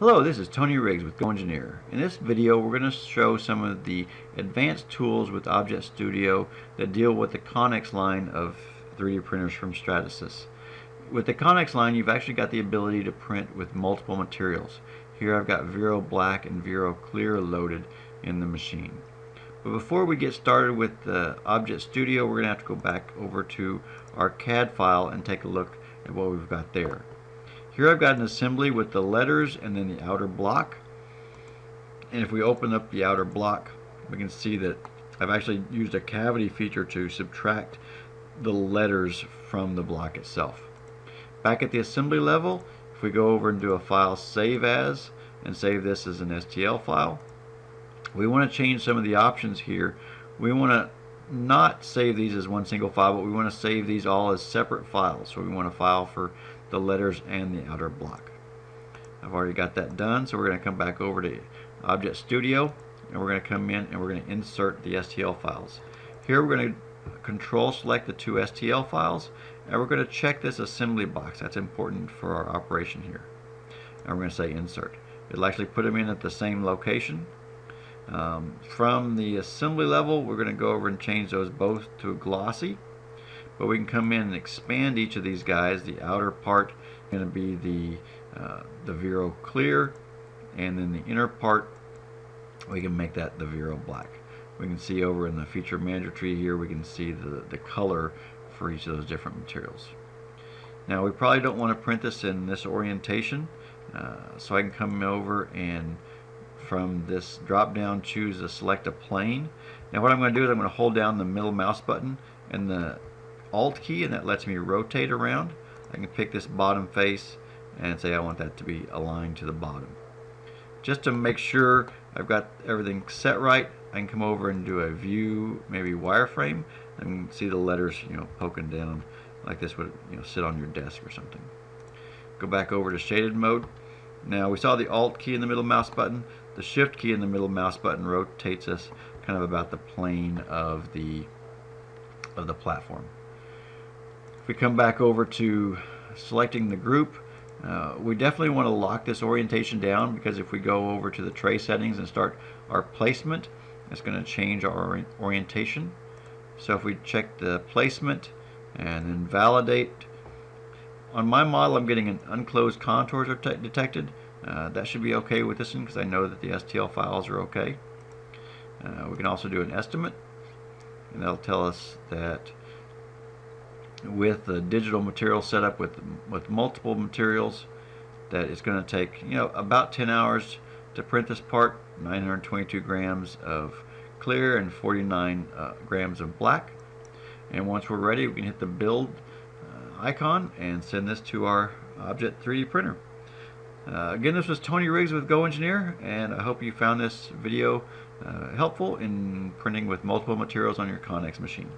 Hello, this is Tony Riggs with GoEngineer. In this video we're going to show some of the advanced tools with Objet Studio that deal with the Connex line of 3D printers from Stratasys. With the Connex line you've actually got the ability to print with multiple materials. Here I've got Vero Black and Vero Clear loaded in the machine. But before we get started with the Objet Studio we're going to have to go back over to our CAD file and take a look at what we've got there. Here I've got an assembly with the letters and then the outer block. And if we open up the outer block, we can see that I've actually used a cavity feature to subtract the letters from the block itself. Back at the assembly level, if we go over and do a file save as and save this as an STL file, we want to change some of the options here. We want to not save these as one single file, but we want to save these all as separate files. So we want a file for the letters and the outer block. I've already got that done, so we're going to come back over to Objet Studio, and we're going to come in and we're going to insert the STL files. Here we're going to control select the two STL files, and we're going to check this assembly box. That's important for our operation here. And we're going to say insert. It'll actually put them in at the same location. Um, from the assembly level, we're going to go over and change those both to glossy. But we can come in and expand each of these guys. The outer part is going to be the, uh, the Vero Clear, and then the inner part, we can make that the Vero Black. We can see over in the feature manager tree here, we can see the, the color for each of those different materials. Now we probably don't want to print this in this orientation, uh, so I can come over and from this drop down choose to select a plane. Now what I'm going to do is I'm going to hold down the middle mouse button and the Alt key and that lets me rotate around. I can pick this bottom face and say I want that to be aligned to the bottom. Just to make sure I've got everything set right, I can come over and do a view, maybe wireframe, and see the letters, you know, poking down like this would, you know, sit on your desk or something. Go back over to shaded mode. Now we saw the Alt key in the middle mouse button. The Shift key in the middle mouse button rotates us kind of about the plane of the of the platform. If we come back over to selecting the group, uh, we definitely want to lock this orientation down because if we go over to the tray settings and start our placement, it's going to change our orientation. So if we check the placement and then validate, on my model I'm getting an unclosed contours are detected. Uh, that should be okay with this one because I know that the STL files are okay. Uh, we can also do an estimate and that'll tell us that with the digital material setup with with multiple materials that it's going to take you know about 10 hours to print this part 922 grams of clear and 49 uh, grams of black. And once we're ready we can hit the build uh, icon and send this to our Objet 3D printer. Uh, again this was Tony Riggs with GoEngineer and I hope you found this video uh, helpful in printing with multiple materials on your Connex machine